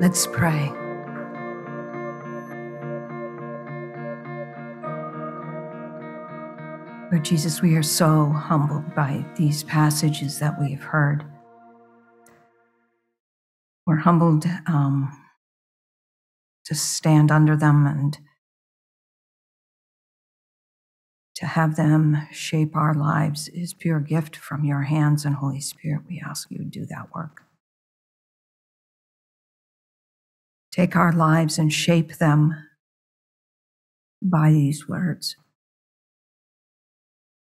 Let's pray. Lord Jesus, we are so humbled by these passages that we have heard. We're humbled um, to stand under them and to have them shape our lives is pure gift from your hands and Holy Spirit. We ask you to do that work. Take our lives and shape them by these words.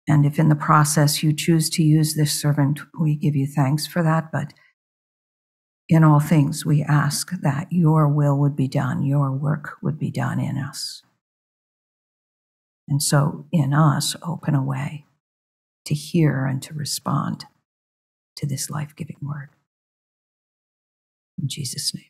And if in the process you choose to use this servant, we give you thanks for that. But in all things, we ask that your will would be done, your work would be done in us. And so in us, open a way to hear and to respond to this life giving word. In Jesus' name.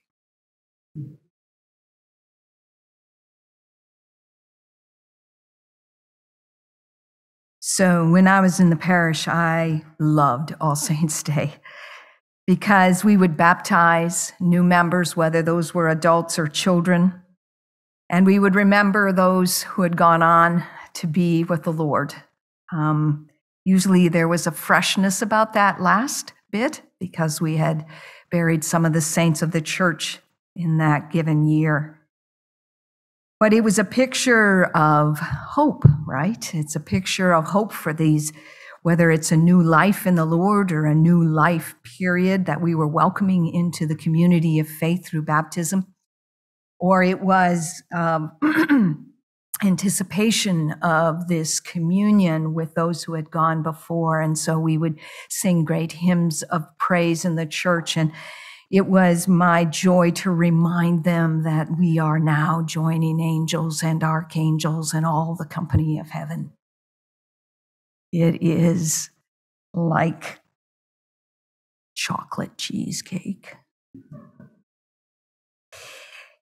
So when I was in the parish, I loved All Saints' Day because we would baptize new members, whether those were adults or children, and we would remember those who had gone on to be with the Lord. Um, usually there was a freshness about that last bit because we had buried some of the saints of the church in that given year. But it was a picture of hope, right? It's a picture of hope for these, whether it's a new life in the Lord or a new life period that we were welcoming into the community of faith through baptism, or it was um, anticipation of this communion with those who had gone before. And so we would sing great hymns of praise in the church and it was my joy to remind them that we are now joining angels and archangels and all the company of heaven. It is like chocolate cheesecake.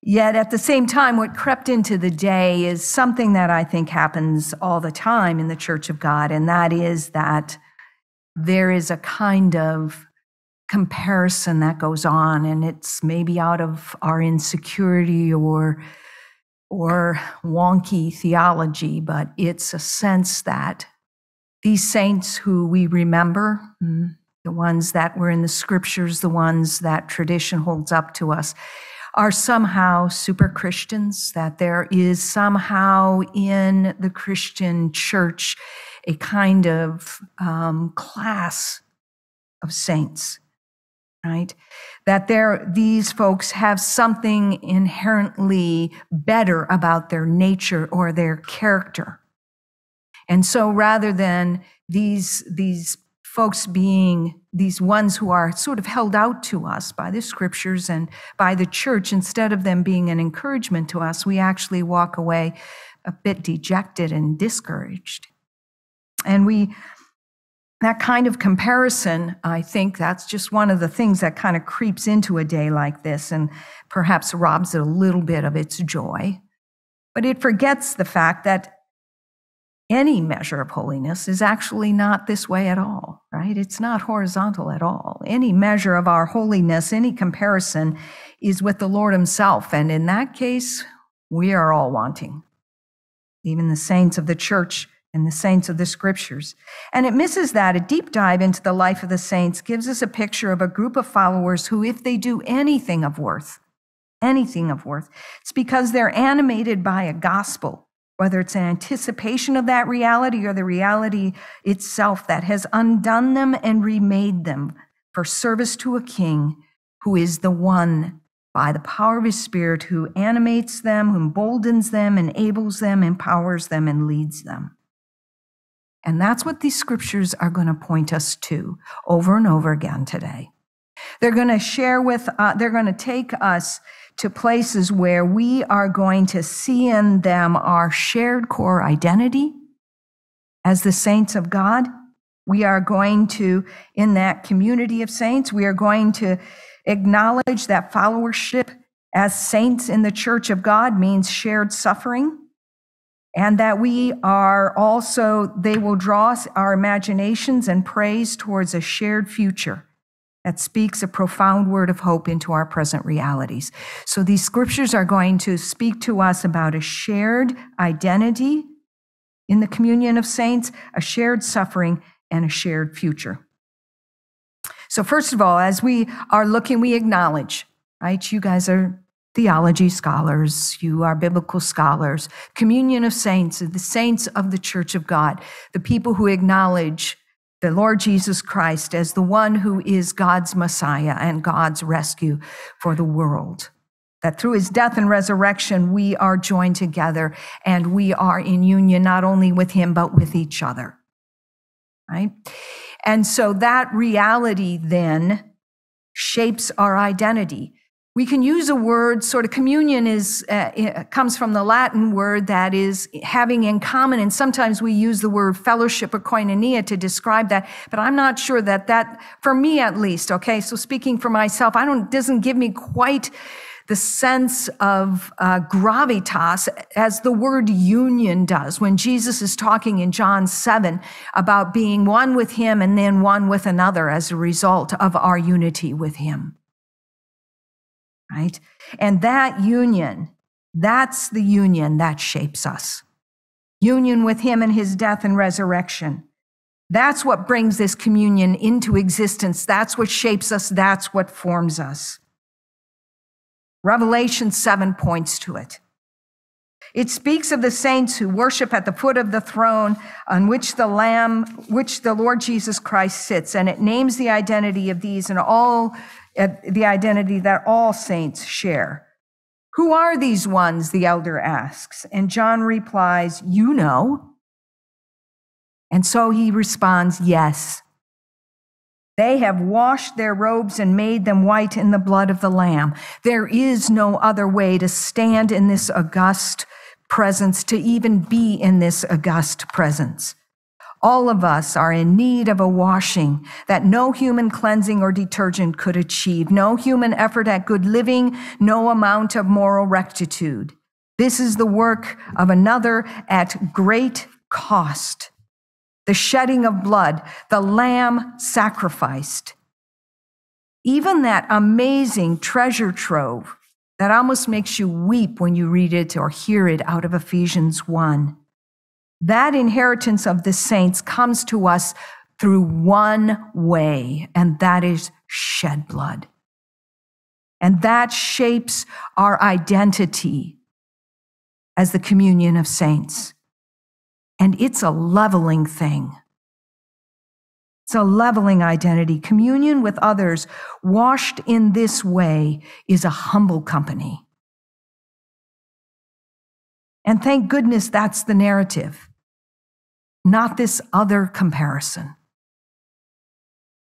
Yet at the same time, what crept into the day is something that I think happens all the time in the Church of God, and that is that there is a kind of comparison that goes on and it's maybe out of our insecurity or or wonky theology but it's a sense that these saints who we remember mm, the ones that were in the scriptures the ones that tradition holds up to us are somehow super Christians, that there is somehow in the Christian church a kind of um, class of saints right? That there, these folks have something inherently better about their nature or their character. And so rather than these, these folks being these ones who are sort of held out to us by the scriptures and by the church, instead of them being an encouragement to us, we actually walk away a bit dejected and discouraged. And we that kind of comparison, I think that's just one of the things that kind of creeps into a day like this and perhaps robs it a little bit of its joy. But it forgets the fact that any measure of holiness is actually not this way at all, right? It's not horizontal at all. Any measure of our holiness, any comparison is with the Lord Himself. And in that case, we are all wanting. Even the saints of the church and the saints of the scriptures. And it misses that. A deep dive into the life of the saints gives us a picture of a group of followers who, if they do anything of worth, anything of worth, it's because they're animated by a gospel, whether it's an anticipation of that reality or the reality itself that has undone them and remade them for service to a king who is the one by the power of his spirit who animates them, who emboldens them, enables them, empowers them, and leads them. And that's what these scriptures are going to point us to over and over again today. They're going to share with, uh, they're going to take us to places where we are going to see in them our shared core identity as the saints of God. We are going to, in that community of saints, we are going to acknowledge that followership as saints in the church of God means shared suffering and that we are also, they will draw our imaginations and praise towards a shared future that speaks a profound word of hope into our present realities. So these scriptures are going to speak to us about a shared identity in the communion of saints, a shared suffering, and a shared future. So, first of all, as we are looking, we acknowledge, right? You guys are theology scholars, you are biblical scholars, communion of saints, the saints of the church of God, the people who acknowledge the Lord Jesus Christ as the one who is God's Messiah and God's rescue for the world. That through his death and resurrection, we are joined together and we are in union not only with him, but with each other. Right? And so that reality then shapes our identity. We can use a word, sort of communion is, uh, comes from the Latin word that is having in common. And sometimes we use the word fellowship or koinonia to describe that. But I'm not sure that that, for me at least, okay, so speaking for myself, I don't, doesn't give me quite the sense of uh, gravitas as the word union does when Jesus is talking in John 7 about being one with him and then one with another as a result of our unity with him. Right? And that union, that's the union that shapes us. Union with him and his death and resurrection. That's what brings this communion into existence. That's what shapes us. That's what forms us. Revelation 7 points to it. It speaks of the saints who worship at the foot of the throne on which the Lamb, which the Lord Jesus Christ sits, and it names the identity of these and all the identity that all saints share. Who are these ones? The elder asks. And John replies, You know. And so he responds, Yes. They have washed their robes and made them white in the blood of the Lamb. There is no other way to stand in this august presence, to even be in this august presence. All of us are in need of a washing that no human cleansing or detergent could achieve, no human effort at good living, no amount of moral rectitude. This is the work of another at great cost the shedding of blood, the lamb sacrificed. Even that amazing treasure trove that almost makes you weep when you read it or hear it out of Ephesians 1. That inheritance of the saints comes to us through one way, and that is shed blood. And that shapes our identity as the communion of saints. And it's a leveling thing. It's a leveling identity. Communion with others washed in this way is a humble company. And thank goodness that's the narrative, not this other comparison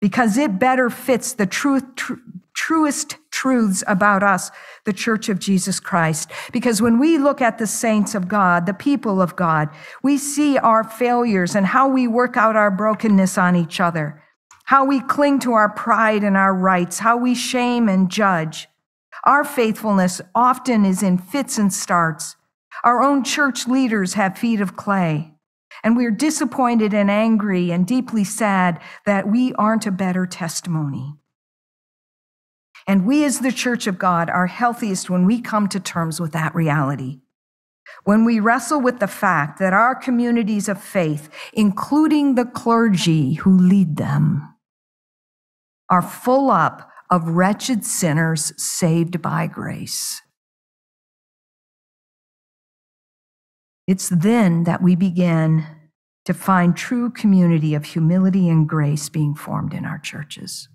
because it better fits the truth, tr- truest truths about us, the church of Jesus Christ. Because when we look at the saints of God, the people of God, we see our failures and how we work out our brokenness on each other, how we cling to our pride and our rights, how we shame and judge. Our faithfulness often is in fits and starts. Our own church leaders have feet of clay. And we're disappointed and angry and deeply sad that we aren't a better testimony. And we, as the church of God, are healthiest when we come to terms with that reality. When we wrestle with the fact that our communities of faith, including the clergy who lead them, are full up of wretched sinners saved by grace. It's then that we begin to find true community of humility and grace being formed in our churches.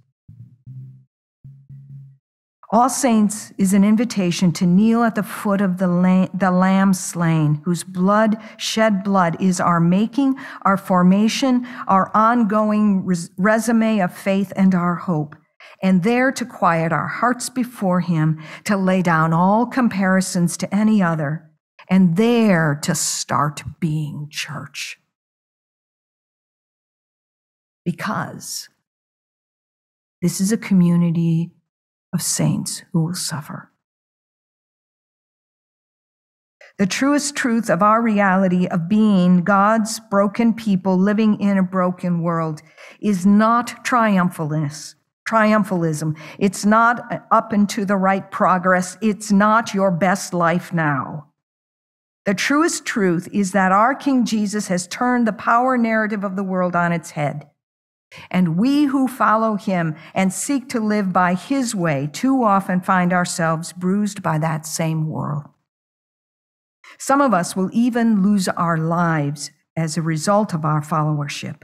All Saints is an invitation to kneel at the foot of the, lamb, the lamb slain, whose blood, shed blood, is our making, our formation, our ongoing res- resume of faith and our hope. And there to quiet our hearts before Him, to lay down all comparisons to any other, and there to start being church because this is a community of saints who will suffer. The truest truth of our reality of being God's broken people living in a broken world is not triumphalness, triumphalism. It's not up and to the right progress. It's not your best life now. The truest truth is that our King Jesus has turned the power narrative of the world on its head. And we who follow him and seek to live by his way too often find ourselves bruised by that same world. Some of us will even lose our lives as a result of our followership.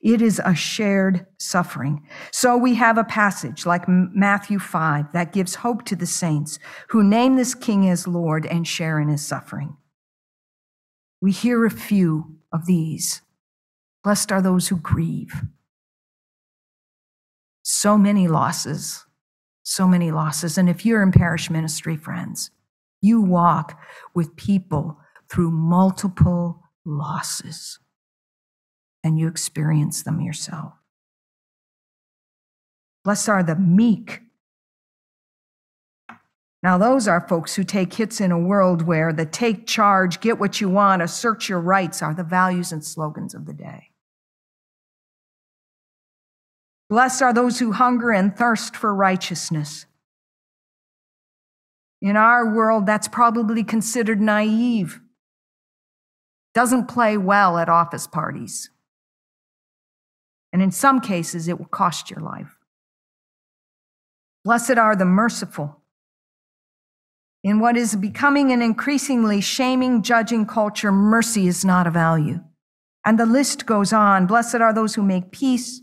It is a shared suffering. So we have a passage like Matthew 5 that gives hope to the saints who name this king as Lord and share in his suffering. We hear a few of these. Blessed are those who grieve. So many losses, so many losses. And if you're in parish ministry, friends, you walk with people through multiple losses and you experience them yourself. Blessed are the meek. Now, those are folks who take hits in a world where the take charge, get what you want, assert your rights are the values and slogans of the day. Blessed are those who hunger and thirst for righteousness. In our world, that's probably considered naive. Doesn't play well at office parties. And in some cases, it will cost your life. Blessed are the merciful. In what is becoming an increasingly shaming, judging culture, mercy is not a value. And the list goes on. Blessed are those who make peace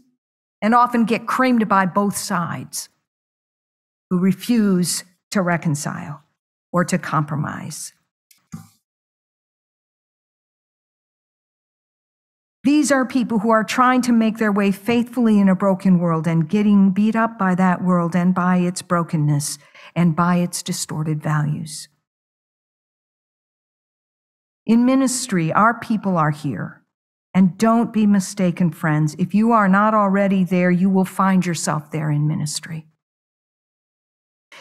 and often get creamed by both sides, who refuse to reconcile or to compromise. These are people who are trying to make their way faithfully in a broken world and getting beat up by that world and by its brokenness and by its distorted values. In ministry, our people are here. And don't be mistaken, friends. If you are not already there, you will find yourself there in ministry.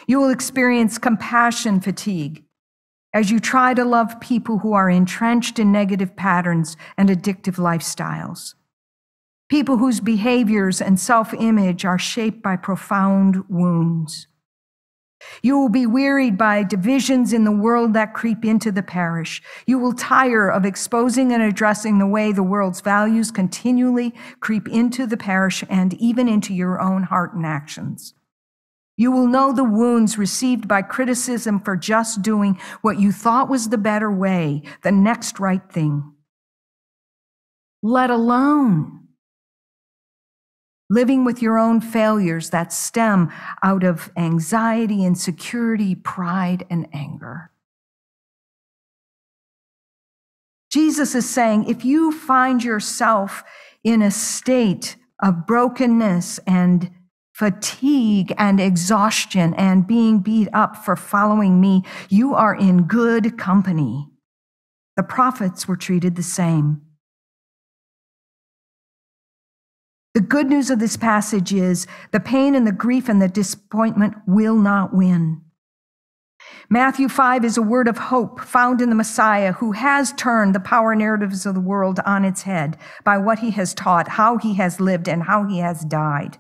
You will experience compassion fatigue as you try to love people who are entrenched in negative patterns and addictive lifestyles. People whose behaviors and self image are shaped by profound wounds. You will be wearied by divisions in the world that creep into the parish. You will tire of exposing and addressing the way the world's values continually creep into the parish and even into your own heart and actions. You will know the wounds received by criticism for just doing what you thought was the better way, the next right thing. Let alone living with your own failures that stem out of anxiety, insecurity, pride, and anger. Jesus is saying if you find yourself in a state of brokenness and fatigue and exhaustion and being beat up for following me, you are in good company. The prophets were treated the same. The good news of this passage is the pain and the grief and the disappointment will not win. Matthew 5 is a word of hope found in the Messiah who has turned the power narratives of the world on its head by what he has taught, how he has lived, and how he has died.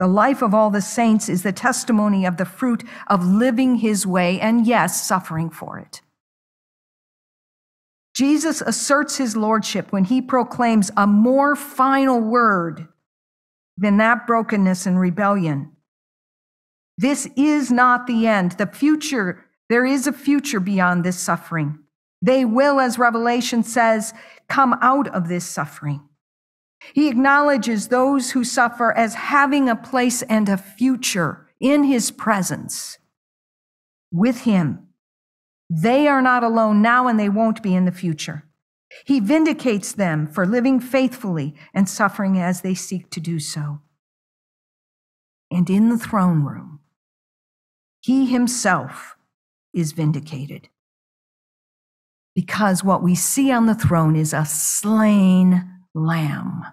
The life of all the saints is the testimony of the fruit of living his way and, yes, suffering for it. Jesus asserts his lordship when he proclaims a more final word than that brokenness and rebellion. This is not the end. The future, there is a future beyond this suffering. They will, as Revelation says, come out of this suffering. He acknowledges those who suffer as having a place and a future in his presence with him they are not alone now and they won't be in the future. He vindicates them for living faithfully and suffering as they seek to do so. And in the throne room, he himself is vindicated. Because what we see on the throne is a slain lamb.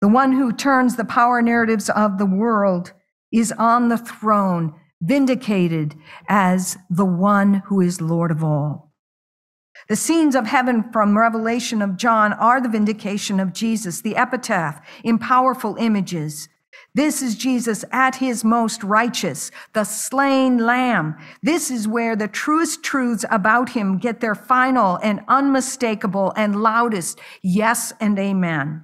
The one who turns the power narratives of the world is on the throne vindicated as the one who is Lord of all. The scenes of heaven from Revelation of John are the vindication of Jesus, the epitaph in powerful images. This is Jesus at his most righteous, the slain lamb. This is where the truest truths about him get their final and unmistakable and loudest yes and amen.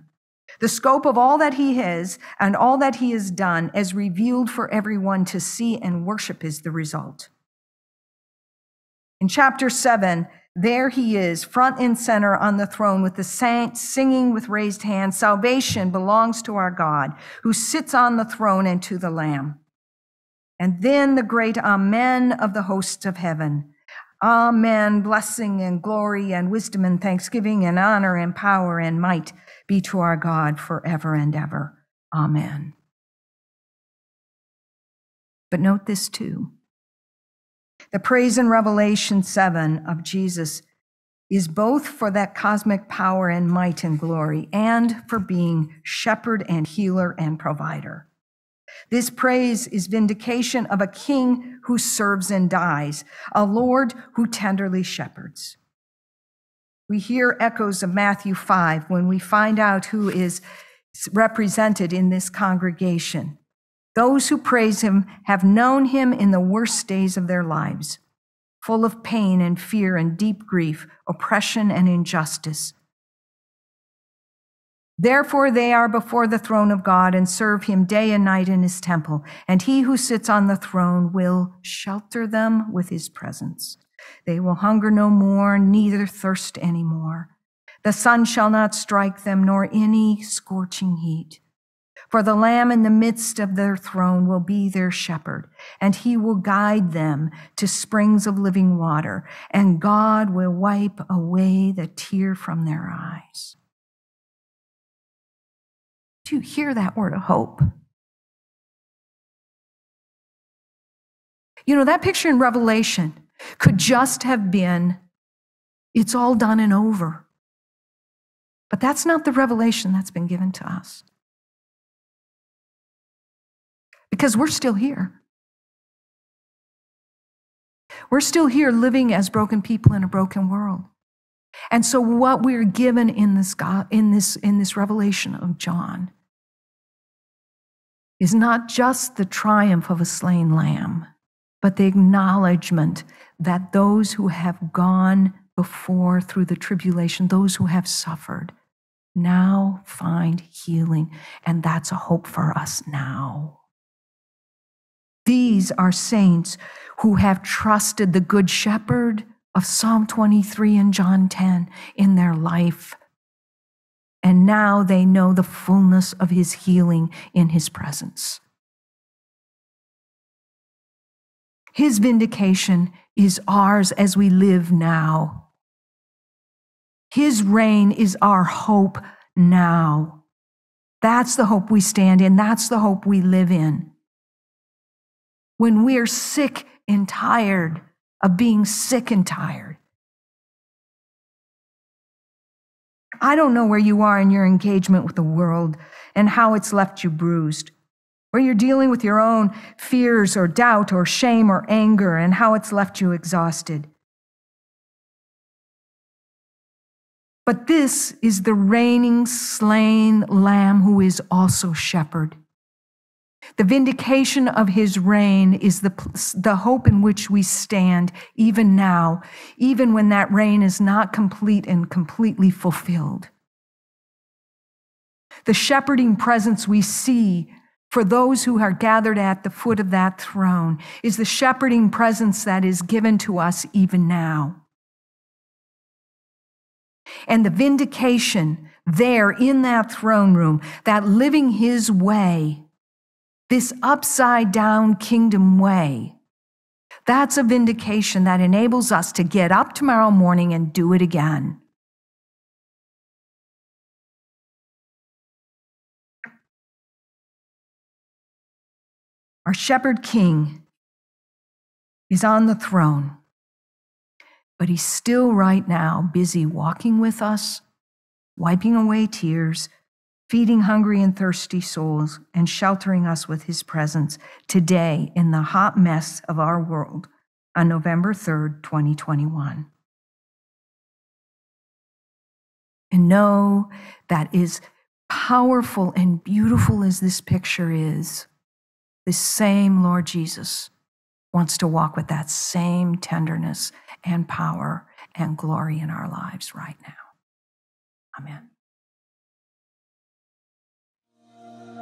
The scope of all that he is and all that he has done as revealed for everyone to see and worship is the result. In chapter 7, there he is, front and center on the throne with the saints singing with raised hands. Salvation belongs to our God who sits on the throne and to the Lamb. And then the great Amen of the hosts of heaven. Amen. Blessing and glory and wisdom and thanksgiving and honor and power and might be to our God forever and ever. Amen. But note this too. The praise in Revelation 7 of Jesus is both for that cosmic power and might and glory and for being shepherd and healer and provider. This praise is vindication of a king who serves and dies, a Lord who tenderly shepherds. We hear echoes of Matthew 5 when we find out who is represented in this congregation. Those who praise him have known him in the worst days of their lives, full of pain and fear and deep grief, oppression and injustice. Therefore, they are before the throne of God and serve him day and night in his temple, and he who sits on the throne will shelter them with his presence. They will hunger no more, neither thirst any more. The sun shall not strike them, nor any scorching heat. For the Lamb in the midst of their throne will be their shepherd, and he will guide them to springs of living water, and God will wipe away the tear from their eyes. Do you hear that word of hope? You know, that picture in Revelation could just have been, it's all done and over. But that's not the revelation that's been given to us. Because we're still here. We're still here living as broken people in a broken world. And so what we're given in this God, in this in this revelation of John is not just the triumph of a slain lamb, but the acknowledgement that those who have gone before through the tribulation, those who have suffered, now find healing. And that's a hope for us now. These are saints who have trusted the Good Shepherd of Psalm 23 and John 10 in their life. And now they know the fullness of his healing in his presence. His vindication is ours as we live now. His reign is our hope now. That's the hope we stand in. That's the hope we live in when we're sick and tired of being sick and tired. I don't know where you are in your engagement with the world and how it's left you bruised, where you're dealing with your own fears or doubt or shame or anger and how it's left you exhausted. But this is the reigning slain lamb who is also shepherd. The vindication of his reign is the, the hope in which we stand even now, even when that reign is not complete and completely fulfilled. The shepherding presence we see for those who are gathered at the foot of that throne is the shepherding presence that is given to us even now. And the vindication there in that throne room, that living his way, this upside down kingdom way. That's a vindication that enables us to get up tomorrow morning and do it again. Our shepherd king is on the throne, but he's still right now busy walking with us, wiping away tears, feeding hungry and thirsty souls, and sheltering us with his presence today in the hot mess of our world on November 3rd, 2021. And know that is powerful and beautiful as this picture is, the same Lord Jesus wants to walk with that same tenderness and power and glory in our lives right now. Amen.